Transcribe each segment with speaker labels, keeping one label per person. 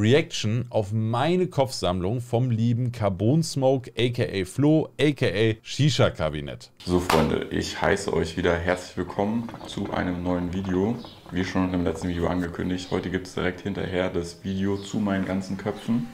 Speaker 1: Reaction auf meine Kopfsammlung vom lieben Carbon Smoke, aka Flo, aka Shisha Kabinett.
Speaker 2: So Freunde, ich heiße euch wieder herzlich willkommen zu einem neuen Video. Wie schon im letzten Video angekündigt, heute gibt es direkt hinterher das Video zu meinen ganzen Köpfen.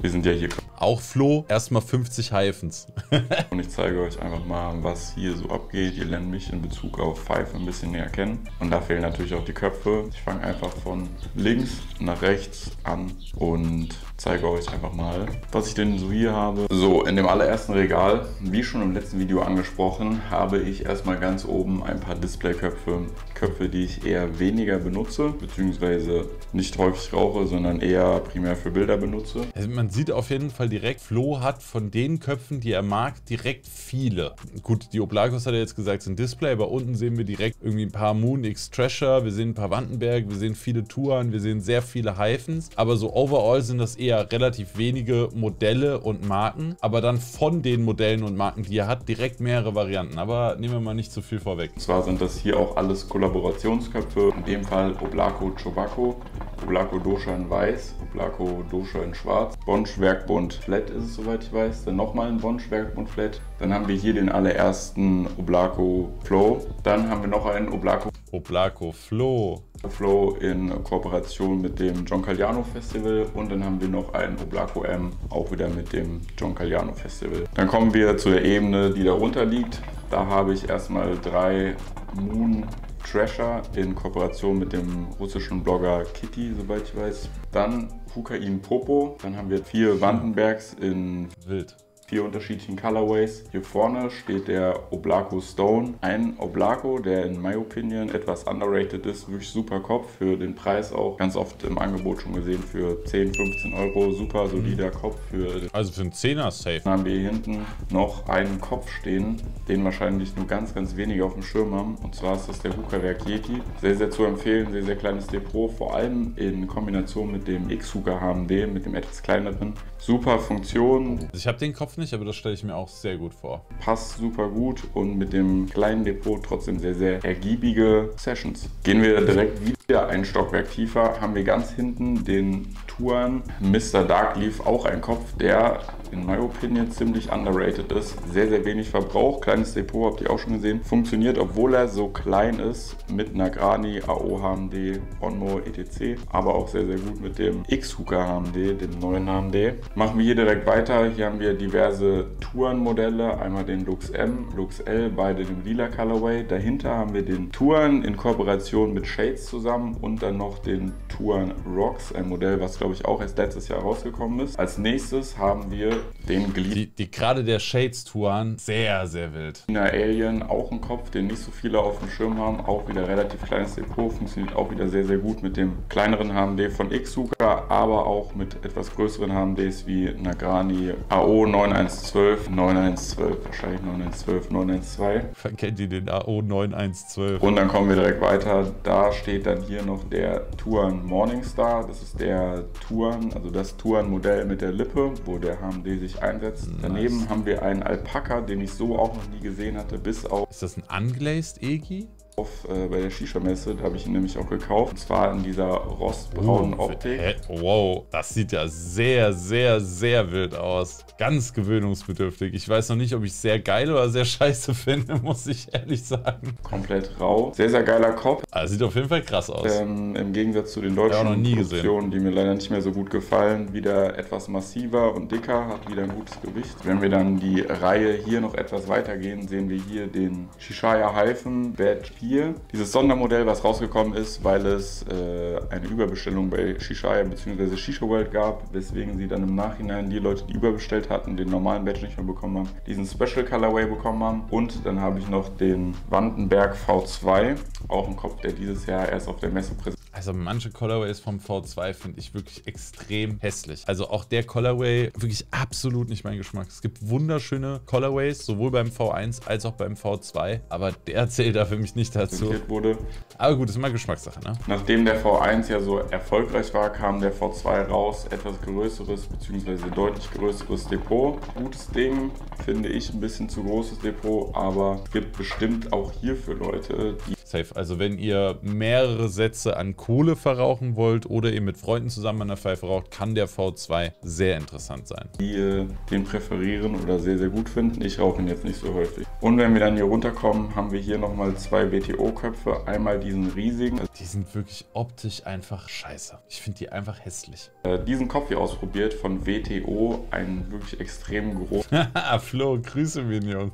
Speaker 2: Wir sind ja hier
Speaker 1: auch Flo, erstmal 50 Hyphens.
Speaker 2: und ich zeige euch einfach mal, was hier so abgeht. Ihr lernt mich in Bezug auf Pfeife ein bisschen näher kennen. Und da fehlen natürlich auch die Köpfe. Ich fange einfach von links nach rechts an und zeige euch einfach mal, was ich denn so hier habe. So, in dem allerersten Regal, wie schon im letzten Video angesprochen, habe ich erstmal ganz oben ein paar Displayköpfe. Köpfe, die ich eher weniger benutze, beziehungsweise nicht häufig rauche, sondern eher primär für Bilder benutze.
Speaker 1: Also man sieht auf jeden Fall direkt, Flo hat von den Köpfen, die er mag, direkt viele. Gut, die Oblakos hat er jetzt gesagt, sind Display, aber unten sehen wir direkt irgendwie ein paar Moon X Treasure, wir sehen ein paar Wandenberg, wir sehen viele Touren, wir sehen sehr viele Hyphens, aber so overall sind das eher relativ wenige Modelle und Marken, aber dann von den Modellen und Marken, die er hat, direkt mehrere Varianten. Aber nehmen wir mal nicht zu viel vorweg.
Speaker 2: Und zwar sind das hier auch alles Kollaborationsköpfe, in dem Fall Oblako Chobacco, Oblako Dosha in Weiß, Oblako Dosha in Schwarz, Bonsch Werkbund Flat ist es, soweit ich weiß, dann nochmal ein Bonsch Werkbund Flat, dann haben wir hier den allerersten Oblako Flow, dann haben wir noch einen Oblako
Speaker 1: Oblako Flow.
Speaker 2: Flow in Kooperation mit dem John Galliano Festival und dann haben wir noch einen Oblako M, auch wieder mit dem John Galliano Festival. Dann kommen wir zu der Ebene, die darunter liegt. Da habe ich erstmal drei Moon Trasher in Kooperation mit dem russischen Blogger Kitty, soweit ich weiß. Dann Hukain Popo. Dann haben wir vier Wandenbergs in
Speaker 1: Wild
Speaker 2: vier unterschiedlichen Colorways. Hier vorne steht der Oblako Stone. Ein Oblako, der in my opinion etwas underrated ist. Wirklich super Kopf. Für den Preis auch ganz oft im Angebot schon gesehen für 10, 15 Euro. Super solider. Kopf. für.
Speaker 1: Also für einen 10er safe.
Speaker 2: Dann haben wir hier hinten noch einen Kopf stehen, den wahrscheinlich nur ganz, ganz wenige auf dem Schirm haben. Und zwar ist das der Huka-Werk Yeti. Sehr, sehr zu empfehlen. Sehr, sehr kleines Depot. Vor allem in Kombination mit dem X-Huka HMD, mit dem etwas kleineren. Super Funktion.
Speaker 1: Also ich habe den Kopf nicht, aber das stelle ich mir auch sehr gut vor.
Speaker 2: Passt super gut und mit dem kleinen Depot trotzdem sehr, sehr ergiebige Sessions. Gehen wir direkt wieder ein Stockwerk tiefer, haben wir ganz hinten den Touren Mr. Darkleaf, auch ein Kopf, der in my opinion ziemlich underrated ist. Sehr, sehr wenig Verbrauch, kleines Depot, habt ihr auch schon gesehen. Funktioniert, obwohl er so klein ist, mit Nagrani, AO HMD, Onmo, etc. Aber auch sehr, sehr gut mit dem X-Hooker HMD, dem neuen HMD. Machen wir hier direkt weiter. Hier haben wir diverse Touren-Modelle. Einmal den Lux M, Lux L, beide im lila Colorway. Dahinter haben wir den Touren in Kooperation mit Shades zusammen und dann noch den Touren Rocks, ein Modell, was glaube ich auch erst letztes Jahr rausgekommen ist. Als nächstes haben wir den
Speaker 1: Glied. Die, die gerade der Shades-Touren, sehr, sehr wild.
Speaker 2: China Alien, auch ein Kopf, den nicht so viele auf dem Schirm haben. Auch wieder relativ kleines Depot, funktioniert auch wieder sehr, sehr gut mit dem kleineren HMD von Xuka, aber auch mit etwas größeren HMDs wie Nagrani AO 9112, 9112, wahrscheinlich 9112, 912.
Speaker 1: Kennt ihr den AO 9112?
Speaker 2: Und dann kommen wir direkt weiter. Da steht dann hier noch der Touren Morningstar. Das ist der Touren, also das Touren-Modell mit der Lippe, wo der HMD sich einsetzt. Nice. Daneben haben wir einen Alpaka, den ich so auch noch nie gesehen hatte, bis auf...
Speaker 1: Ist das ein unglazed Egi?
Speaker 2: Auf äh, bei der Shisha-Messe. Da habe ich ihn nämlich auch gekauft. Und zwar in dieser rostbraunen oh, Optik. Hä?
Speaker 1: Wow, das sieht ja sehr, sehr, sehr wild aus. Ganz gewöhnungsbedürftig. Ich weiß noch nicht, ob ich es sehr geil oder sehr scheiße finde, muss ich ehrlich sagen.
Speaker 2: Komplett rau. Sehr, sehr geiler Kopf.
Speaker 1: Also sieht auf jeden Fall krass aus.
Speaker 2: Ähm, Im Gegensatz zu den deutschen Produktionen, die mir leider nicht mehr so gut gefallen, wieder etwas massiver und dicker, hat wieder ein gutes Gewicht. Wenn wir dann die Reihe hier noch etwas weitergehen, sehen wir hier den Shishaya Hyphen Badge 4. Dieses Sondermodell, was rausgekommen ist, weil es äh, eine Überbestellung bei Shishaya bzw. Shisha World gab, weswegen sie dann im Nachhinein die Leute, die überbestellt hatten, den normalen Badge nicht mehr bekommen haben, diesen Special Colorway bekommen haben. Und dann habe ich noch den Wandenberg V2, auch ein Kopf, der dieses Jahr erst auf der Messe präsentiert
Speaker 1: also manche Colorways vom V2 finde ich wirklich extrem hässlich. Also auch der Colorway wirklich absolut nicht mein Geschmack. Es gibt wunderschöne Colorways, sowohl beim V1 als auch beim V2, aber der zählt da für mich nicht dazu.
Speaker 2: Wurde.
Speaker 1: Aber gut, ist immer Geschmackssache, ne?
Speaker 2: Nachdem der V1 ja so erfolgreich war, kam der V2 raus. Etwas größeres bzw. deutlich größeres Depot. Gutes Ding, finde ich, ein bisschen zu großes Depot, aber es gibt bestimmt auch hier für Leute, die
Speaker 1: safe. Also wenn ihr mehrere Sätze an Kohle verrauchen wollt oder ihr mit Freunden zusammen an der Pfeife raucht, kann der V2 sehr interessant sein.
Speaker 2: Die äh, den präferieren oder sehr, sehr gut finden. Ich rauche ihn jetzt nicht so häufig. Und wenn wir dann hier runterkommen, haben wir hier nochmal zwei WTO-Köpfe. Einmal diesen riesigen.
Speaker 1: Die sind wirklich optisch einfach scheiße. Ich finde die einfach hässlich.
Speaker 2: Äh, diesen Kopf hier ausprobiert von WTO. Ein wirklich extrem großer
Speaker 1: Flo, grüße Minion.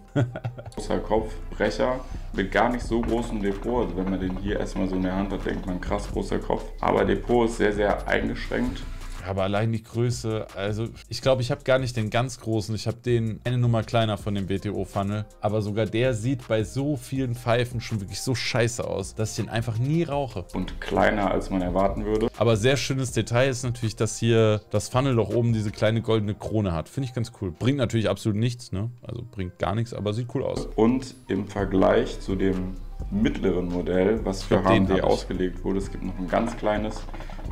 Speaker 2: Kopfbrecher mit gar nicht so großem Depot. Also wenn man den hier erstmal so in der Hand hat, denkt man krass großer Kopf. Aber Depot ist sehr, sehr eingeschränkt.
Speaker 1: Aber allein die Größe, also ich glaube, ich habe gar nicht den ganz großen. Ich habe den eine Nummer kleiner von dem WTO-Funnel. Aber sogar der sieht bei so vielen Pfeifen schon wirklich so scheiße aus, dass ich den einfach nie rauche.
Speaker 2: Und kleiner, als man erwarten würde.
Speaker 1: Aber sehr schönes Detail ist natürlich, dass hier das Funnel doch oben diese kleine goldene Krone hat. Finde ich ganz cool. Bringt natürlich absolut nichts, ne? Also bringt gar nichts, aber sieht cool aus.
Speaker 2: Und im Vergleich zu dem mittleren Modell, was für HMD ausgelegt wurde, es gibt noch ein ganz kleines,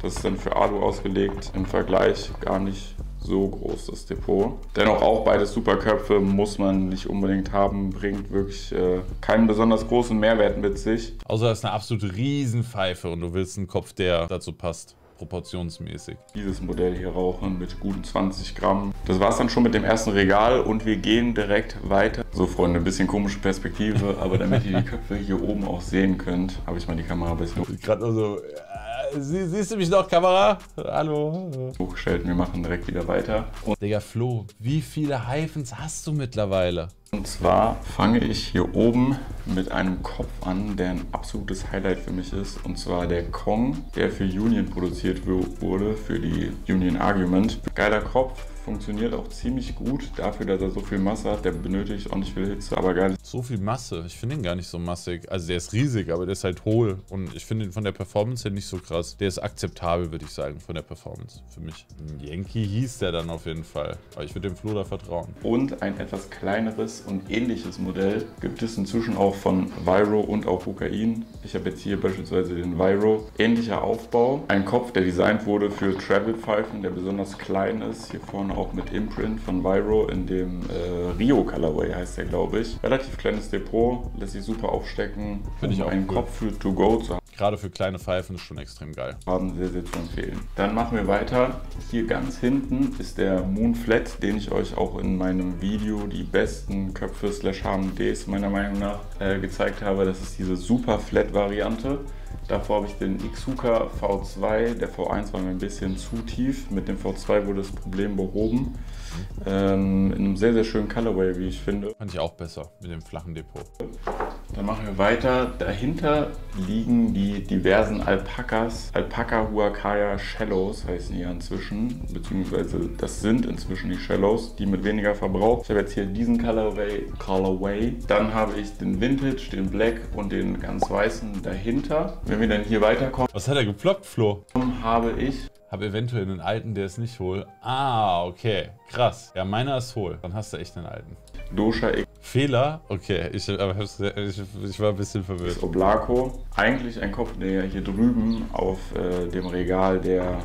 Speaker 2: das ist dann für Alu ausgelegt. Im Vergleich gar nicht so groß das Depot. Dennoch auch beide Superköpfe muss man nicht unbedingt haben, bringt wirklich äh, keinen besonders großen Mehrwert mit sich.
Speaker 1: Außer es ist eine absolute Riesenpfeife und du willst einen Kopf, der dazu passt proportionsmäßig.
Speaker 2: Dieses Modell hier rauchen mit guten 20 Gramm. Das war es dann schon mit dem ersten Regal und wir gehen direkt weiter. So Freunde, ein bisschen komische Perspektive, aber damit ihr die Köpfe hier oben auch sehen könnt, habe ich mal die Kamera ein bisschen
Speaker 1: gerade nur so Sie, siehst du mich noch, Kamera? Hallo?
Speaker 2: Hochgestellt, wir machen direkt wieder weiter.
Speaker 1: Und Digga, Flo, wie viele Hyphens hast du mittlerweile?
Speaker 2: Und zwar fange ich hier oben mit einem Kopf an, der ein absolutes Highlight für mich ist. Und zwar der Kong, der für Union produziert wurde, für die Union Argument. Geiler Kopf, funktioniert auch ziemlich gut dafür, dass er so viel Masse hat. Der benötigt auch nicht viel Hitze, aber gar nicht.
Speaker 1: So viel Masse? Ich finde ihn gar nicht so massig. Also der ist riesig, aber der ist halt hohl. Und ich finde ihn von der Performance her nicht so krass. Der ist akzeptabel, würde ich sagen, von der Performance für mich. Yankee hieß der dann auf jeden Fall. Aber ich würde dem Flo da vertrauen.
Speaker 2: Und ein etwas kleineres und ähnliches Modell gibt es inzwischen auch von Viro und auch Hukain. Ich habe jetzt hier beispielsweise den Viro. Ähnlicher Aufbau. Ein Kopf, der designt wurde für Travel-Pfeifen, der besonders klein ist. Hier vorne auch mit Imprint von Viro in dem äh, Rio Colorway heißt der, glaube ich. Relativ kleines Depot, lässt sich super aufstecken.
Speaker 1: Finde ich auch
Speaker 2: einen
Speaker 1: cool.
Speaker 2: Kopf für To Go zu haben.
Speaker 1: Gerade für kleine Pfeifen ist schon extrem geil.
Speaker 2: Haben sehr, sehr zu empfehlen. Dann machen wir weiter. Hier ganz hinten ist der Moon Flat, den ich euch auch in meinem Video die besten Köpfe slash HMDs meiner Meinung nach äh, gezeigt habe. Das ist diese Super Flat Variante. Davor habe ich den Xuka V2. Der V1 war mir ein bisschen zu tief. Mit dem V2 wurde das Problem behoben. Ähm, in einem sehr, sehr schönen Colorway, wie ich finde.
Speaker 1: Fand ich auch besser mit dem flachen Depot.
Speaker 2: Dann machen wir weiter. Dahinter liegen die diversen Alpakas. Alpaka Huacaya Shallows heißen ja inzwischen. Beziehungsweise das sind inzwischen die Shallows, die mit weniger Verbrauch. Ich habe jetzt hier diesen Colorway. Colorway. Dann habe ich den Vintage, den Black und den ganz weißen dahinter. Wenn wir dann hier weiterkommen,
Speaker 1: Was hat er geploppt, Flo?
Speaker 2: habe ich
Speaker 1: Habe eventuell einen alten, der ist nicht hohl. Ah, okay. Krass. Ja, meiner ist hohl. Dann hast du echt einen alten.
Speaker 2: Dosha X
Speaker 1: Fehler? Okay, ich, ich, ich war ein bisschen verwirrt.
Speaker 2: Oblaco. Eigentlich ein Kopf, der hier drüben auf äh, dem Regal der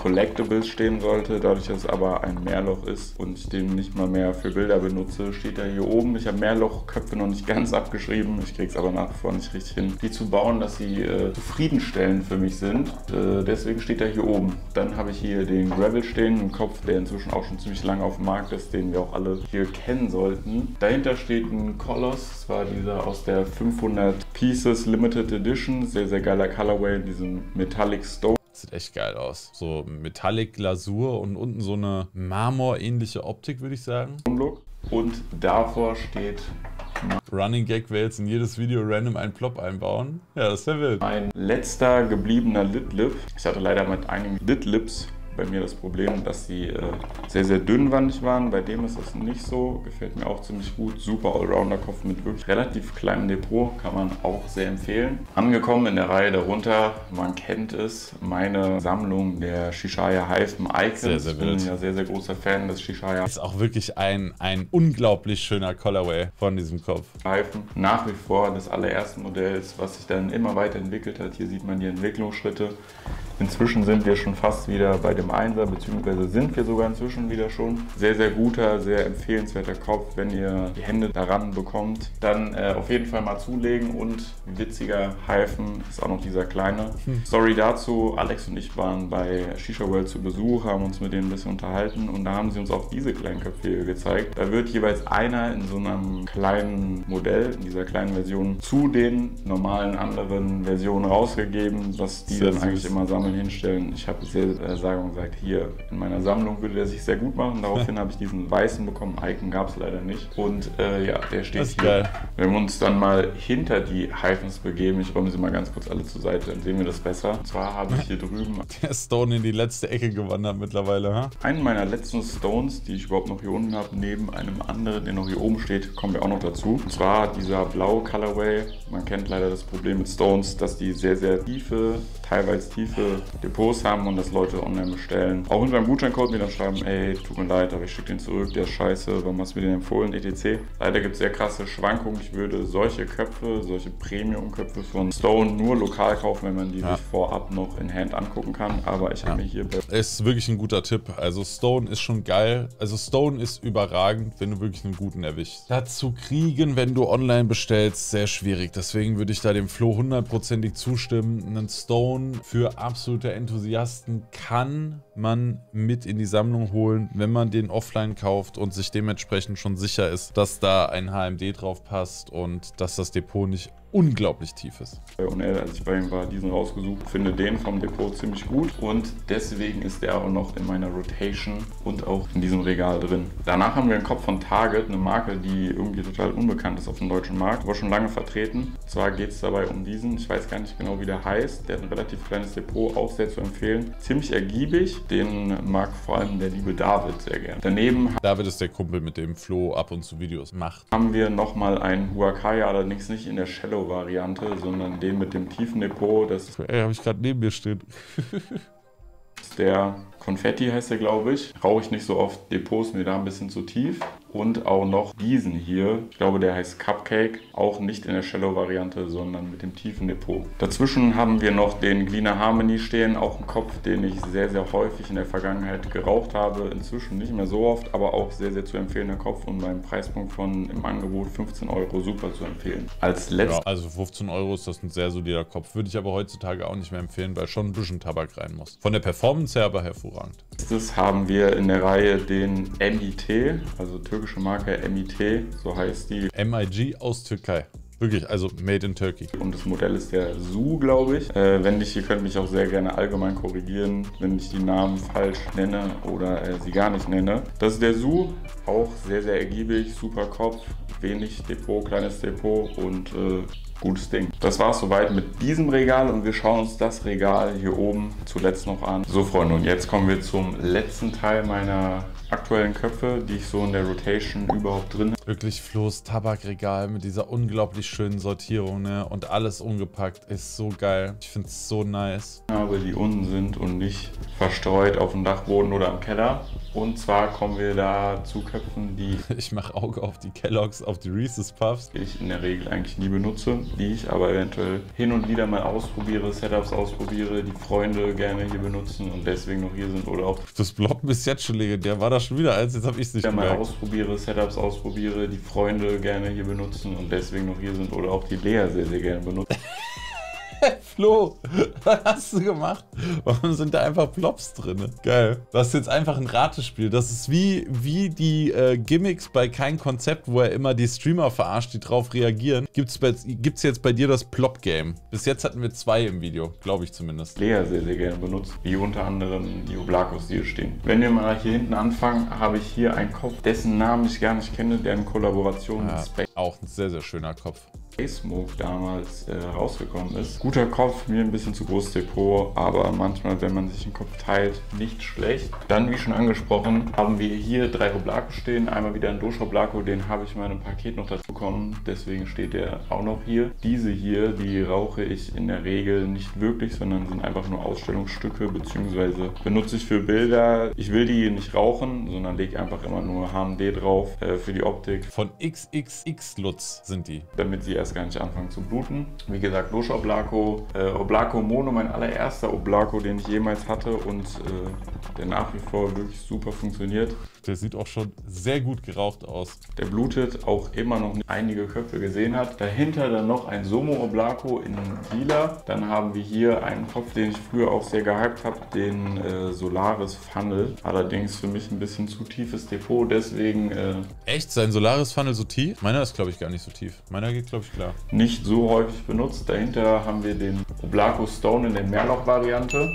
Speaker 2: Collectibles stehen sollte. Dadurch, dass es aber ein Mehrloch ist und ich den nicht mal mehr für Bilder benutze, steht er hier oben. Ich habe Mehrlochköpfe noch nicht ganz abgeschrieben. Ich kriege es aber nach wie vor nicht richtig hin, die zu bauen, dass sie äh, zufriedenstellend für mich sind. Äh, deswegen steht er hier oben. Dann habe ich hier den Gravel stehen, einen Kopf, der inzwischen auch schon ziemlich lange auf dem Markt ist, den wir auch alle hier kennen sollten. Dahinter steht ein Koloss, das war dieser aus der 500 Pieces Limited Edition. Sehr, sehr geiler Colorway in diesem Metallic Stone.
Speaker 1: Sieht echt geil aus. So Metallic Glasur und unten so eine Marmor-ähnliche Optik, würde ich sagen.
Speaker 2: Und davor steht
Speaker 1: Running Gag wäre jetzt in jedes Video random einen Plop einbauen. Ja, das wäre wild.
Speaker 2: mein letzter gebliebener Lid Lip. Ich hatte leider mit einigen Lid Lips bei mir das Problem, dass sie äh, sehr, sehr dünnwandig waren. Bei dem ist das nicht so. Gefällt mir auch ziemlich gut. Super Allrounder-Kopf mit wirklich relativ kleinem Depot. Kann man auch sehr empfehlen. Angekommen in der Reihe darunter, man kennt es, meine Sammlung der Shishaya Hyphen Icons.
Speaker 1: Sehr, sehr
Speaker 2: ich bin
Speaker 1: wild.
Speaker 2: ja sehr, sehr großer Fan des Shishaya
Speaker 1: Ist auch wirklich ein, ein unglaublich schöner Colorway von diesem Kopf.
Speaker 2: Reifen. Nach wie vor des allerersten Modells, was sich dann immer weiterentwickelt hat. Hier sieht man die Entwicklungsschritte. Inzwischen sind wir schon fast wieder bei dem Einser, beziehungsweise sind wir sogar inzwischen wieder schon. Sehr, sehr guter, sehr empfehlenswerter Kopf. Wenn ihr die Hände daran bekommt, dann äh, auf jeden Fall mal zulegen und witziger Heifen ist auch noch dieser kleine. Hm. Story dazu, Alex und ich waren bei Shisha World zu Besuch, haben uns mit denen ein bisschen unterhalten und da haben sie uns auch diese kleinen Köpfe hier gezeigt. Da wird jeweils einer in so einem kleinen Modell, in dieser kleinen Version, zu den normalen anderen Versionen rausgegeben, was die dann eigentlich immer sammeln, hinstellen. Ich habe sehr äh, sagen gesagt, hier in meiner Sammlung würde der sich sehr gut machen. Daraufhin habe ich diesen weißen bekommen. Icon gab es leider nicht. Und äh, ja, der steht hier. Geil. Wenn wir uns dann mal hinter die Hyphens begeben, ich räume sie mal ganz kurz alle zur Seite, dann sehen wir das besser. Und zwar habe ich hier drüben...
Speaker 1: Der Stone in die letzte Ecke gewandert mittlerweile, ha?
Speaker 2: Einen meiner letzten Stones, die ich überhaupt noch hier unten habe, neben einem anderen, der noch hier oben steht, kommen wir auch noch dazu. Und zwar dieser blaue Colorway. Man kennt leider das Problem mit Stones, dass die sehr, sehr tiefe teilweise tiefe Depots haben und das Leute online bestellen. Auch mit meinem Gutscheincode mir dann schreiben, ey, tut mir leid, aber ich schicke den zurück, der ist scheiße, warum hast du mir den empfohlen, etc. Leider gibt es sehr krasse Schwankungen. Ich würde solche Köpfe, solche Premium-Köpfe von Stone nur lokal kaufen, wenn man die ja. sich vorab noch in Hand angucken kann. Aber ich habe ja. mir hier...
Speaker 1: Ist wirklich ein guter Tipp. Also Stone ist schon geil. Also Stone ist überragend, wenn du wirklich einen guten erwischst. Dazu kriegen, wenn du online bestellst, sehr schwierig. Deswegen würde ich da dem Flo hundertprozentig zustimmen. Einen Stone Sammlung für absolute Enthusiasten kann man mit in die Sammlung holen, wenn man den offline kauft und sich dementsprechend schon sicher ist, dass da ein HMD drauf passt und dass das Depot nicht unglaublich tief ist.
Speaker 2: Und er, als ich bei ihm war, diesen rausgesucht, finde den vom Depot ziemlich gut und deswegen ist der auch noch in meiner Rotation und auch in diesem Regal drin. Danach haben wir einen Kopf von Target, eine Marke, die irgendwie total unbekannt ist auf dem deutschen Markt, aber schon lange vertreten. Und zwar geht es dabei um diesen, ich weiß gar nicht genau, wie der heißt, der hat ein relativ kleines Depot, auch sehr zu empfehlen. Ziemlich ergiebig, den mag vor allem der liebe David sehr gerne. Daneben
Speaker 1: David ist der Kumpel, mit dem Flo ab und zu Videos macht.
Speaker 2: Haben wir nochmal einen Huacaya, allerdings nicht in der Shallow Zero-Variante, sondern den mit dem tiefen Depot. Das
Speaker 1: Ey, habe ich gerade neben mir stehen.
Speaker 2: der Konfetti heißt der, glaube ich. Rauche ich nicht so oft. Depots mir da ein bisschen zu tief und auch noch diesen hier. Ich glaube, der heißt Cupcake. Auch nicht in der Shallow-Variante, sondern mit dem tiefen Depot. Dazwischen haben wir noch den Gleaner Harmony stehen. Auch ein Kopf, den ich sehr, sehr häufig in der Vergangenheit geraucht habe. Inzwischen nicht mehr so oft, aber auch sehr, sehr zu empfehlender Kopf und beim Preispunkt von im Angebot 15 Euro super zu empfehlen. Als letztes. Ja,
Speaker 1: also 15 Euro ist das ein sehr solider Kopf. Würde ich aber heutzutage auch nicht mehr empfehlen, weil schon ein bisschen Tabak rein muss. Von der Performance her aber hervorragend.
Speaker 2: Letztes haben wir in der Reihe den MIT, also türkische türkische Marke MIT, so heißt die.
Speaker 1: MIG aus Türkei. Wirklich, also made in Turkey.
Speaker 2: Und das Modell ist der Su, glaube ich. Äh, wenn nicht, ihr könnt mich auch sehr gerne allgemein korrigieren, wenn ich die Namen falsch nenne oder äh, sie gar nicht nenne. Das ist der Su, auch sehr, sehr ergiebig, super Kopf, wenig Depot, kleines Depot und äh, gutes Ding. Das war es soweit mit diesem Regal und wir schauen uns das Regal hier oben zuletzt noch an. So Freunde, und jetzt kommen wir zum letzten Teil meiner aktuellen Köpfe, die ich so in der Rotation überhaupt drin habe.
Speaker 1: Wirklich Flo's Tabakregal mit dieser unglaublich schönen Sortierung ne? und alles umgepackt ist so geil. Ich finde es so nice.
Speaker 2: Aber die unten sind und nicht verstreut auf dem Dachboden oder im Keller. Und zwar kommen wir da zu Köpfen, die...
Speaker 1: Ich mache Auge auf die Kelloggs, auf die Reese's Puffs.
Speaker 2: Ich in der Regel eigentlich nie benutze, die ich aber eventuell hin und wieder mal ausprobiere, Setups ausprobiere, die Freunde gerne hier benutzen und deswegen noch hier sind oder auch...
Speaker 1: Das Blocken ist jetzt schon legendär. War das schon wieder eins? Jetzt habe ich es nicht
Speaker 2: ja, mal ausprobiere, Setups ausprobiere, die Freunde gerne hier benutzen und deswegen noch hier sind oder auch die Lea sehr, sehr gerne benutzen.
Speaker 1: Flo, was hast du gemacht? Warum sind da einfach Plops drin? Geil. Das ist jetzt einfach ein Ratespiel. Das ist wie, wie die äh, Gimmicks bei kein Konzept, wo er immer die Streamer verarscht, die drauf reagieren. Gibt es jetzt bei dir das Plop-Game? Bis jetzt hatten wir zwei im Video, glaube ich zumindest.
Speaker 2: Lea sehr, sehr gerne benutzt, wie unter anderem die Oblakos, die hier stehen. Wenn wir mal hier hinten anfangen, habe ich hier einen Kopf, dessen Namen ich gar nicht kenne, der in Kollaboration ja, mit Space.
Speaker 1: Auch ein sehr, sehr schöner Kopf.
Speaker 2: Smoke damals äh, rausgekommen ist. Guter Kopf, mir ein bisschen zu großes Depot, aber manchmal, wenn man sich den Kopf teilt, nicht schlecht. Dann, wie schon angesprochen, haben wir hier drei Oblako stehen. Einmal wieder ein Dosh Oblako, den habe ich in meinem Paket noch dazu bekommen, deswegen steht der auch noch hier. Diese hier, die rauche ich in der Regel nicht wirklich, sondern sind einfach nur Ausstellungsstücke, beziehungsweise benutze ich für Bilder. Ich will die nicht rauchen, sondern lege einfach immer nur HMD drauf äh, für die Optik.
Speaker 1: Von XXX Lutz sind die.
Speaker 2: Damit sie erst gar nicht anfangen zu bluten. Wie gesagt, Lush Oblaco, äh, Oblaco Mono, mein allererster Oblaco, den ich jemals hatte und äh, der nach wie vor wirklich super funktioniert.
Speaker 1: Der sieht auch schon sehr gut geraucht aus.
Speaker 2: Der blutet auch immer noch einige Köpfe gesehen hat. Dahinter dann noch ein Somo Oblaco in lila. Dann haben wir hier einen Kopf, den ich früher auch sehr gehypt habe, den äh, Solaris Funnel. Allerdings für mich ein bisschen zu tiefes Depot, deswegen... Äh,
Speaker 1: Echt? Sein Solaris Funnel so tief? Meiner ist, glaube ich, gar nicht so tief. Meiner geht, glaube ich, klar.
Speaker 2: Nicht so häufig benutzt. Dahinter haben wir den Oblaco Stone in der Mehrloch-Variante.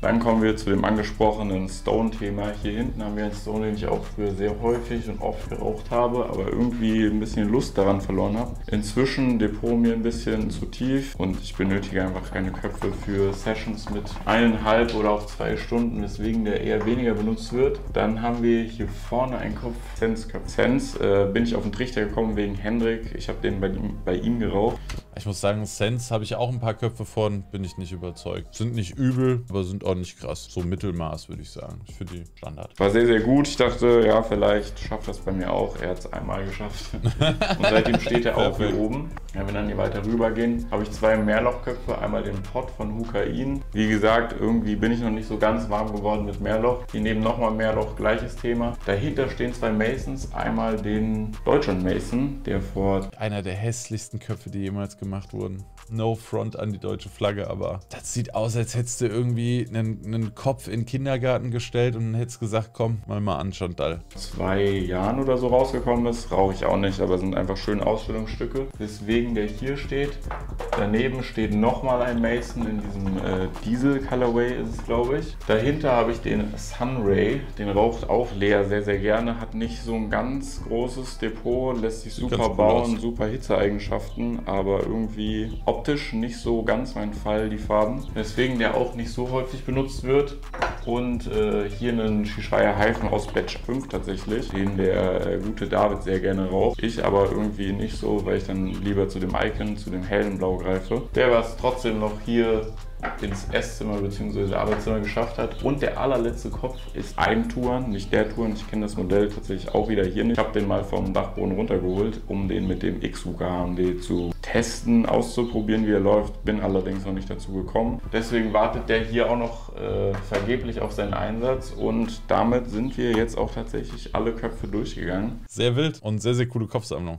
Speaker 2: Dann kommen wir zu dem angesprochenen Stone-Thema. Hier hinten haben wir einen Stone, den ich auch früher sehr häufig und oft geraucht habe, aber irgendwie ein bisschen Lust daran verloren habe. Inzwischen Depot mir ein bisschen zu tief und ich benötige einfach keine Köpfe für Sessions mit eineinhalb oder auch zwei Stunden, weswegen der eher weniger benutzt wird. Dann haben wir hier vorne einen Kopf Sense Köpfe. Sense äh, bin ich auf den Trichter gekommen wegen Hendrik. Ich habe den bei bei ihm geraucht.
Speaker 1: Ich muss sagen, Sense habe ich auch ein paar Köpfe von, bin ich nicht überzeugt. Sind nicht übel, aber sind auch nicht krass. So Mittelmaß, würde ich sagen. Ich finde die Standard.
Speaker 2: War sehr, sehr gut. Ich dachte, ja, vielleicht schafft das bei mir auch. Er hat es einmal geschafft. Und seitdem steht er auch hier oben. Ja, wenn wir dann hier weiter rüber gehen, habe ich zwei Mehrlochköpfe. Einmal den Pot von Hukain. Wie gesagt, irgendwie bin ich noch nicht so ganz warm geworden mit Mehrloch. Hier neben nochmal Mehrloch, gleiches Thema. Dahinter stehen zwei Masons. Einmal den Deutschland Mason, der vor...
Speaker 1: Einer der hässlichsten Köpfe, die jemals gemacht wurden. No front an die deutsche Flagge, aber das sieht aus, als hättest du irgendwie einen, einen Kopf in den Kindergarten gestellt und hättest gesagt, komm, mal mal an, Chantal.
Speaker 2: Zwei Jahren oder so rausgekommen ist, rauche ich auch nicht, aber sind einfach schöne Ausstellungsstücke. Deswegen der hier steht. Daneben steht nochmal ein Mason in diesem äh, Diesel Colorway ist es, glaube ich. Dahinter habe ich den Sunray, den raucht auch Lea sehr, sehr gerne, hat nicht so ein ganz großes Depot, lässt sich super cool bauen, aus. super Hitzeeigenschaften, aber irgendwie optisch nicht so ganz mein Fall, die Farben. Deswegen der auch nicht so häufig benutzt wird. Und äh, hier einen Shishaya Hyphen aus Batch 5 tatsächlich, den der äh, gute David sehr gerne raucht. Ich aber irgendwie nicht so, weil ich dann lieber zu dem Icon, zu dem hellen Blau greife. Der war es trotzdem noch hier ins Esszimmer bzw. Arbeitszimmer geschafft hat. Und der allerletzte Kopf ist ein Touren, nicht der Touren. Ich kenne das Modell tatsächlich auch wieder hier nicht. Ich habe den mal vom Dachboden runtergeholt, um den mit dem X-Hook AMD zu testen, auszuprobieren, wie er läuft. Bin allerdings noch nicht dazu gekommen. Deswegen wartet der hier auch noch äh, vergeblich auf seinen Einsatz. Und damit sind wir jetzt auch tatsächlich alle Köpfe durchgegangen.
Speaker 1: Sehr wild und sehr, sehr coole Kopfsammlung.